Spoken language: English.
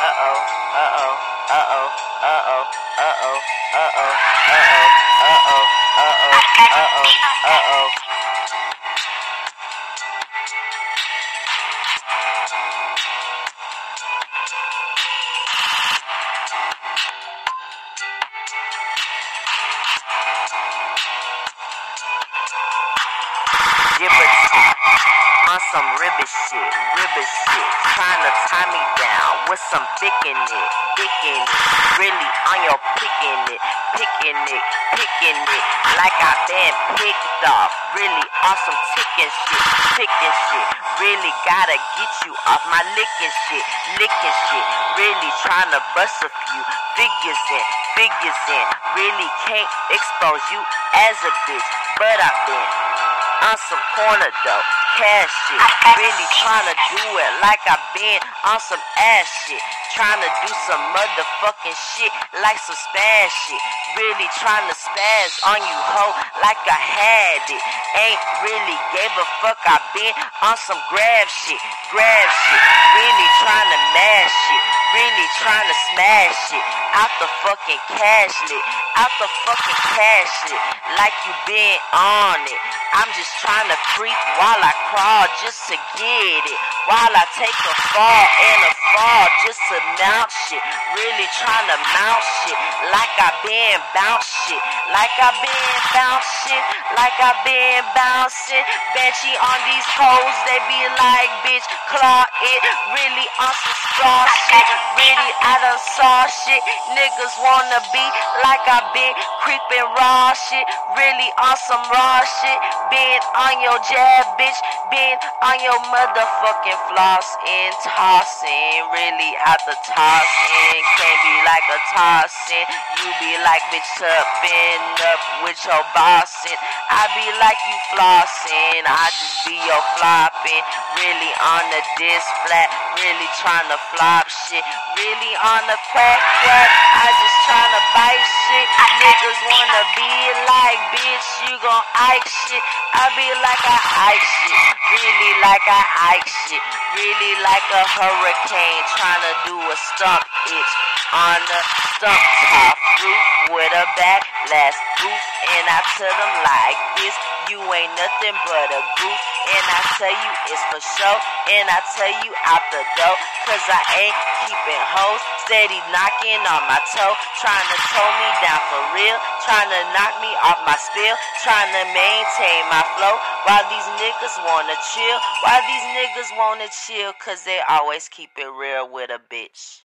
Uh-oh, uh-oh, uh-oh, uh-oh, uh-oh, uh-oh, uh-oh, uh-oh, uh-oh, uh-oh, uh-oh. Some ribby shit, ribby shit, trying to tie me down with some dick in it, dick in it, really on your picking it, picking it, picking it, like I been picked off, really on some ticking shit, picking shit, really gotta get you off my licking shit, licking shit, really trying to bust a few figures in, figures in, really can't expose you as a bitch, but I've been on some corner though. Cash shit. Really trying to do it like I've been on some ass shit. Trying to do some motherfucking shit like some spaz shit. Really trying to spaz on you hoe like I had it. Ain't really gave a fuck. I been on some grab shit. Grab shit. Really trying to mash Really trying to smash it Out the fucking cash lit. Out the fucking cash lit. Like you been on it. I'm just trying to creep while I crawl just to get it. While I take a fall and a fall just to mount shit. Really trying to mount shit like I been bounce shit. Like I been bounce shit. Like I been bouncing. Benchy on these hoes, they be like, bitch, claw it. Really on some straw shit. Really I done saw shit. Niggas wanna be like I been creeping raw shit. Really on some raw shit. Been on your jab, bitch. Been on your motherfucking floss and tossing. Really out the tossing. Can't be a tossing. You be like bitch upping up with your bossing. I be like you flossing. I just be your flopping. Really on the disc flat. Really trying to flop shit. Really on the quack quack. I just trying to bite shit. Niggas wanna be like bitch. You gon' Ike shit. I be like I Ike shit. Like I Ike shit. Really like a hurricane trying to do a stump itch on the stump top roof with a backlash roof. And I tell them like you ain't nothing but a goof. And I tell you it's for show. And I tell you out the door, cause I ain't keeping hoes. Steady knocking on my toe, trying to tow me down for real. Trying to knock me off my spill, trying to maintain my flow. While these niggas wanna chill, while these niggas wanna chill, cause they always keep it real with a bitch.